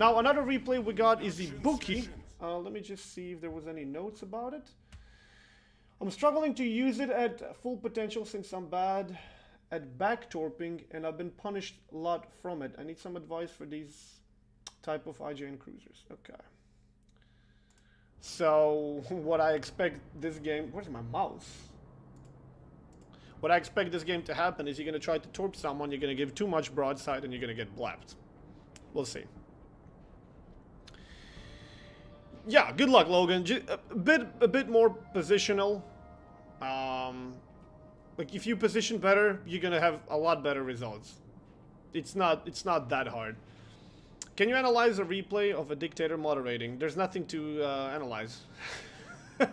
Now, another replay we got is the Ibuki. Uh, let me just see if there was any notes about it. I'm struggling to use it at full potential since I'm bad at backtorping and I've been punished a lot from it. I need some advice for these type of IJN cruisers. Okay. So, what I expect this game... Where's my mouse? What I expect this game to happen is you're going to try to torp someone, you're going to give too much broadside, and you're going to get blapped. We'll see. Yeah, good luck, Logan. A bit, a bit more positional. Um, like if you position better, you're gonna have a lot better results. It's not, it's not that hard. Can you analyze a replay of a dictator moderating? There's nothing to uh, analyze.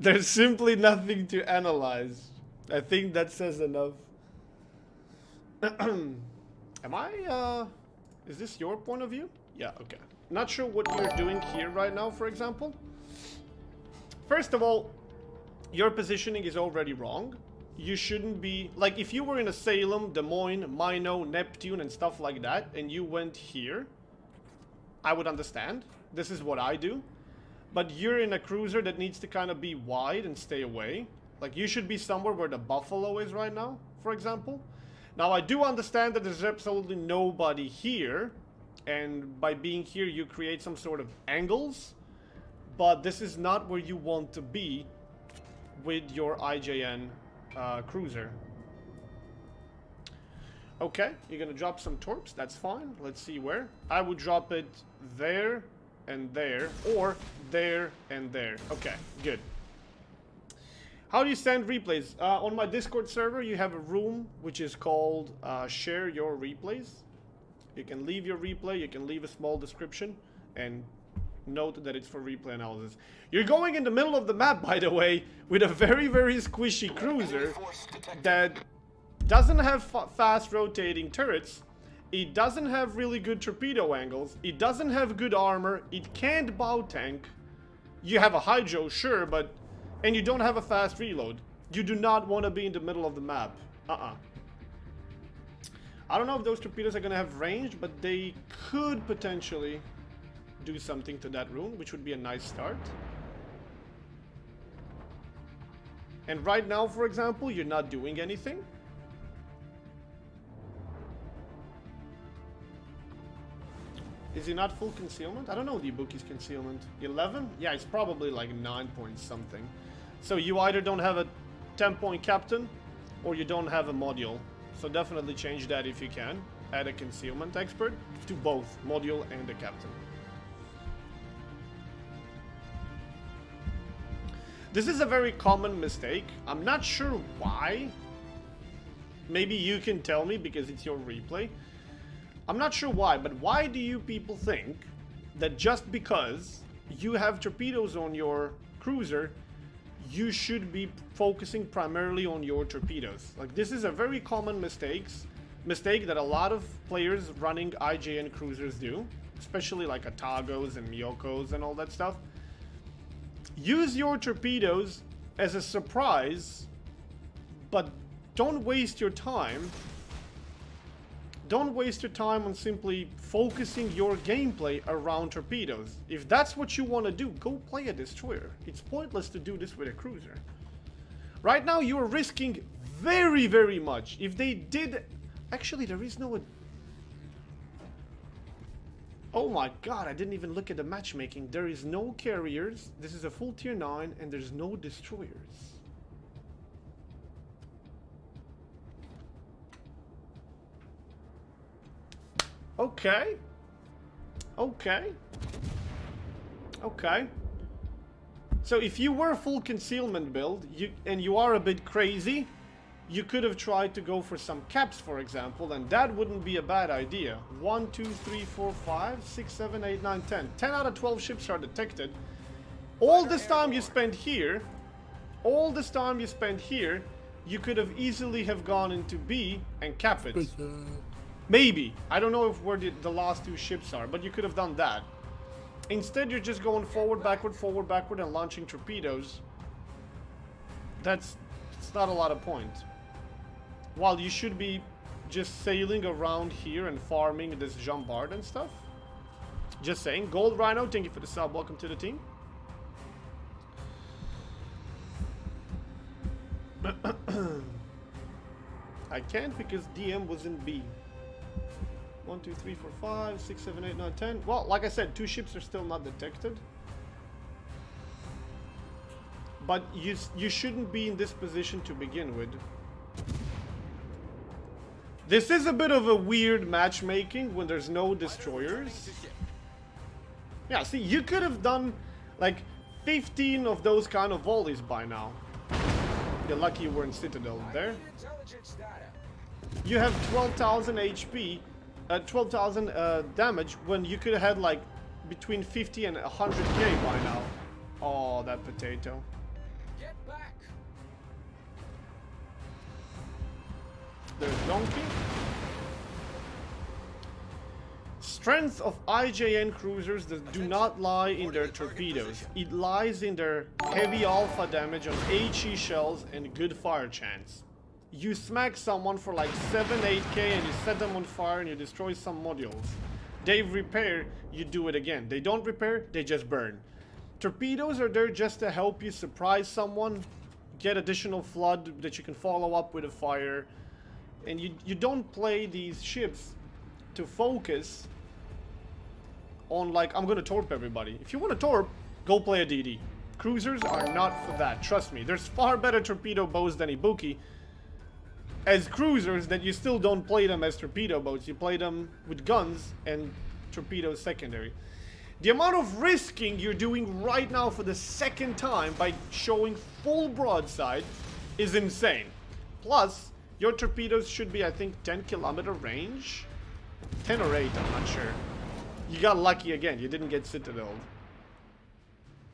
There's simply nothing to analyze. I think that says enough. Am I, uh... Is this your point of view? Yeah, okay. Not sure what you're doing here right now, for example. First of all, your positioning is already wrong. You shouldn't be... Like, if you were in a Salem, Des Moines, Mino, Neptune, and stuff like that, and you went here, I would understand. This is what I do. But you're in a cruiser that needs to kind of be wide and stay away. Like, you should be somewhere where the Buffalo is right now, for example. Now, I do understand that there's absolutely nobody here. And by being here, you create some sort of angles. But this is not where you want to be with your IJN uh, cruiser. Okay, you're gonna drop some torps, that's fine. Let's see where. I would drop it there and there, or there and there. Okay, good. How do you send replays? Uh, on my Discord server, you have a room which is called uh, Share Your Replays. You can leave your replay, you can leave a small description, and note that it's for replay analysis. You're going in the middle of the map, by the way, with a very, very squishy cruiser that doesn't have fast rotating turrets. It doesn't have really good torpedo angles. It doesn't have good armor. It can't bow tank. You have a hydro, sure, but... And you don't have a fast reload. You do not want to be in the middle of the map. Uh-uh. I don't know if those torpedoes are going to have range, but they could potentially do something to that Roon, which would be a nice start. And right now, for example, you're not doing anything. Is he not full concealment? I don't know the Ibuki's concealment. 11? Yeah, it's probably like 9 points something. So you either don't have a 10 point captain or you don't have a module. So definitely change that if you can. Add a concealment expert to both module and the captain. This is a very common mistake. I'm not sure why. Maybe you can tell me because it's your replay. I'm not sure why, but why do you people think that just because you have torpedoes on your cruiser, you should be focusing primarily on your torpedoes? Like, this is a very common mistakes, mistake that a lot of players running IJN cruisers do, especially like Atagos and Myokos and all that stuff. Use your torpedoes as a surprise, but don't waste your time. Don't waste your time on simply focusing your gameplay around torpedoes. If that's what you want to do, go play a destroyer. It's pointless to do this with a cruiser. Right now, you're risking very, very much. If they did... Actually, there is no Oh my god, I didn't even look at the matchmaking. There is no carriers, this is a full tier 9, and there's no destroyers. Okay. Okay. Okay. So if you were full concealment build, you and you are a bit crazy, you could have tried to go for some caps, for example, and that wouldn't be a bad idea. 1, 2, 3, 4, 5, 6, 7, 8, 9, 10. 10 out of 12 ships are detected. All this time you spent here, all this time you spent here, you could have easily have gone into B and cap it. Maybe. I don't know if where the, the last two ships are, but you could have done that. Instead, you're just going forward, backward, forward, backward, and launching torpedoes. That's... It's not a lot of point while you should be just sailing around here and farming this Jean Bart and stuff. Just saying. Gold Rhino, thank you for the sub. Welcome to the team. I can't because DM was in B. 1, 2, 3, 4, 5, 6, 7, 8, 9, 10. Well, like I said, two ships are still not detected. But you, you shouldn't be in this position to begin with. This is a bit of a weird matchmaking when there's no destroyers. Yeah, see, you could have done like 15 of those kind of volleys by now. You're lucky you were in Citadel there. You have 12,000 HP, uh, 12,000 uh, damage when you could have had like between 50 and 100k by now. Oh, that potato. Get back. There's Donkey. Strength of IJN cruisers that do not lie in their torpedoes. It lies in their heavy alpha damage on HE shells and good fire chance. You smack someone for like 7-8k and you set them on fire and you destroy some modules. They repair, you do it again. They don't repair, they just burn. Torpedoes are there just to help you surprise someone, get additional flood that you can follow up with a fire. And you, you don't play these ships to focus on like, I'm gonna torp everybody. If you want to torp, go play a DD. Cruisers are not for that, trust me. There's far better torpedo bows than Ibuki. As cruisers, that you still don't play them as torpedo boats. You play them with guns and torpedoes secondary. The amount of risking you're doing right now for the second time by showing full broadside is insane. Plus, your torpedoes should be, I think, 10 kilometer range? 10 or 8, I'm not sure. You got lucky again. You didn't get Citadel.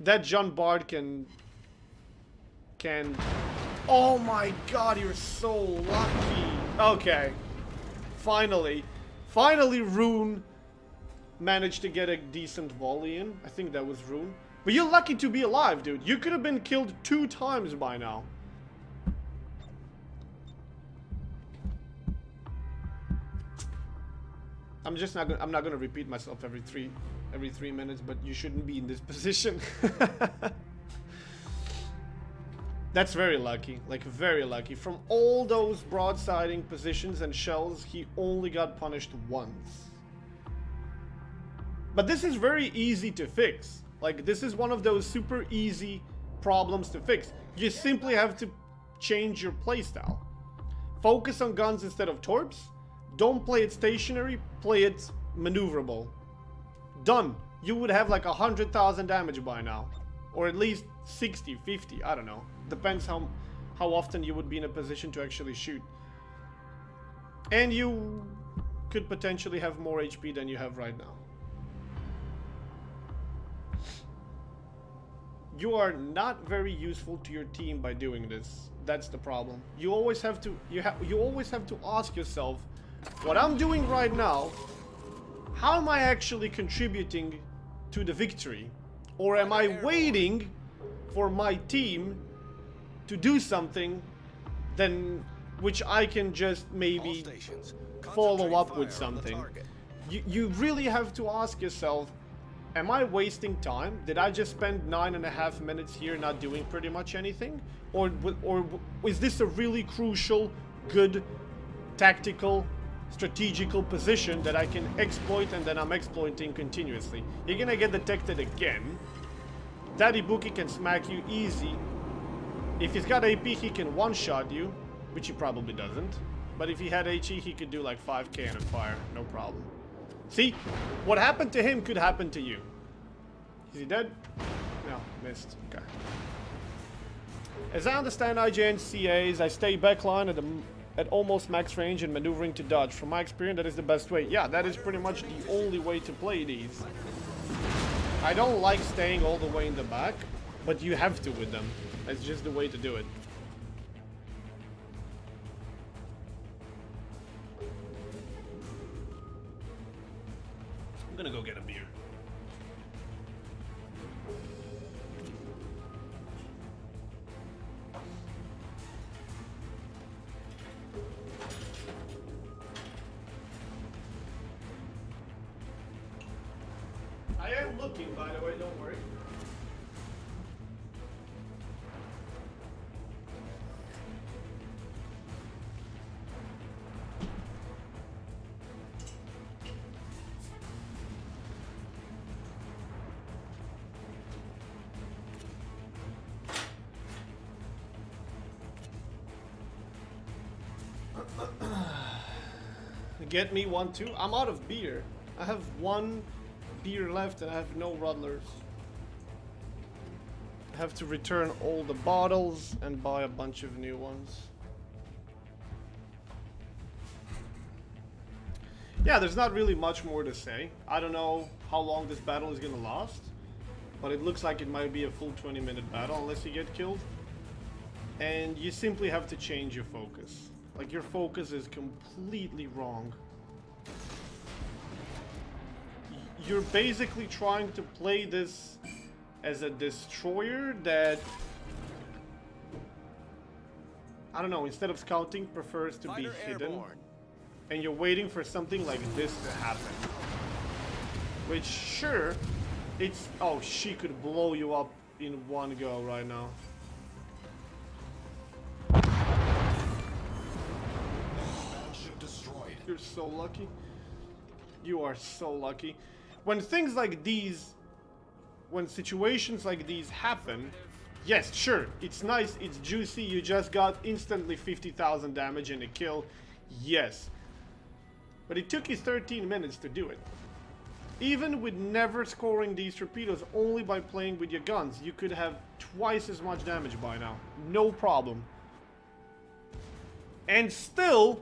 That Jean Bart can... Can... Oh my god, you're so lucky. Okay. Finally. Finally, Roon managed to get a decent volley in. I think that was Roon. But you're lucky to be alive, dude. You could have been killed two times by now. I'm just not gonna I'm not gonna repeat myself every three every three minutes, but you shouldn't be in this position. That's very lucky, like very lucky. From all those broadsiding positions and shells, he only got punished once. But this is very easy to fix. Like, this is one of those super easy problems to fix. You simply have to change your playstyle. Focus on guns instead of torps, don't play it stationary, play it maneuverable. Done. You would have like a 100,000 damage by now. Or at least 60, 50, I don't know. Depends how, how often you would be in a position to actually shoot. And you could potentially have more HP than you have right now. You are not very useful to your team by doing this. That's the problem. You always have to you have you always have to ask yourself what I'm doing right now, how am I actually contributing to the victory? Or am I waiting for my team to do something then which I can just maybe follow up with something? You, you really have to ask yourself, am I wasting time? Did I just spend nine and a half minutes here not doing pretty much anything? Or, or is this a really crucial, good, tactical strategical position that I can exploit and then I'm exploiting continuously. You're gonna get detected again. Daddy Ibuki can smack you easy. If he's got AP, he can one-shot you, which he probably doesn't. But if he had HE, he could do like 5 cannon fire, no problem. See? What happened to him could happen to you. Is he dead? No, missed. Okay. As I understand IJN CAs, I stay backline at the at almost max range and maneuvering to dodge. From my experience, that is the best way. Yeah, that is pretty much the only way to play these. I don't like staying all the way in the back, but you have to with them. That's just the way to do it. I'm gonna go get a beer. Get me one too? I'm out of beer. I have one beer left and I have no Ruddlers. I have to return all the bottles and buy a bunch of new ones. Yeah, there's not really much more to say. I don't know how long this battle is gonna last, but it looks like it might be a full 20 minute battle unless you get killed. And you simply have to change your focus. Like your focus is completely wrong. You're basically trying to play this as a destroyer that I don't know, instead of scouting prefers to Fighter be hidden. Airborne. And you're waiting for something like this to happen. Which sure, it's oh she could blow you up in one go right now. You're so lucky. You are so lucky. When things like these, when situations like these happen, yes, sure, it's nice, it's juicy, you just got instantly 50,000 damage and a kill, yes. But it took you 13 minutes to do it. Even with never scoring these torpedoes only by playing with your guns, you could have twice as much damage by now. No problem. And still,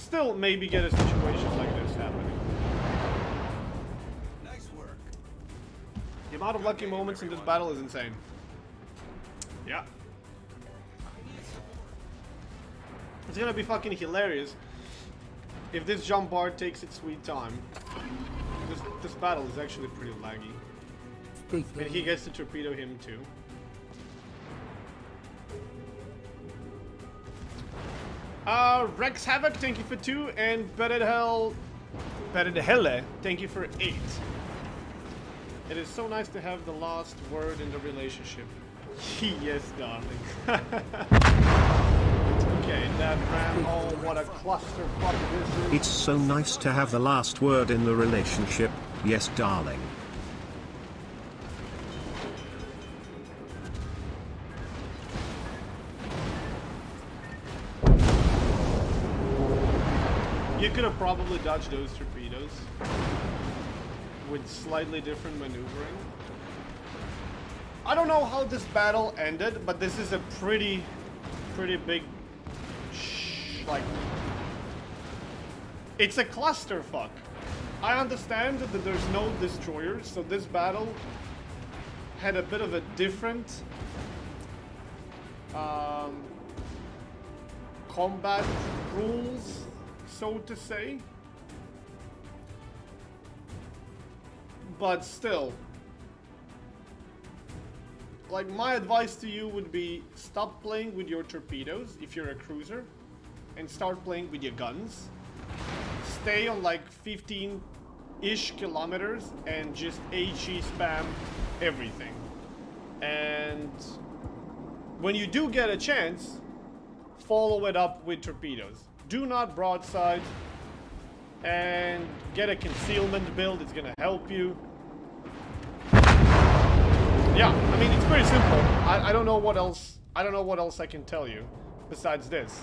still maybe get a situation like this happening. Nice work. The amount of lucky moments in this battle is insane. Yeah. It's gonna be fucking hilarious if this Jean Bart takes its sweet time. This, this battle is actually pretty laggy. And he gets to torpedo him too. Uh, Rex Havoc, thank you for two, and Better Hell, Helle, thank you for eight. It is so nice to have the last word in the relationship. yes, darling. okay, that ran. Oh, what a clusterfuck this is. It's so nice to have the last word in the relationship. Yes, darling. You could have probably dodged those torpedoes with slightly different maneuvering. I don't know how this battle ended, but this is a pretty, pretty big, like, it's a clusterfuck. I understand that there's no destroyers, so this battle had a bit of a different um, combat rules so to say. But still, like my advice to you would be stop playing with your torpedoes if you're a cruiser and start playing with your guns. Stay on like 15-ish kilometers and just HE spam everything. And when you do get a chance, follow it up with torpedoes do not broadside and get a concealment build. It's gonna help you. Yeah, I mean, it's pretty simple. I, I don't know what else, I don't know what else I can tell you besides this.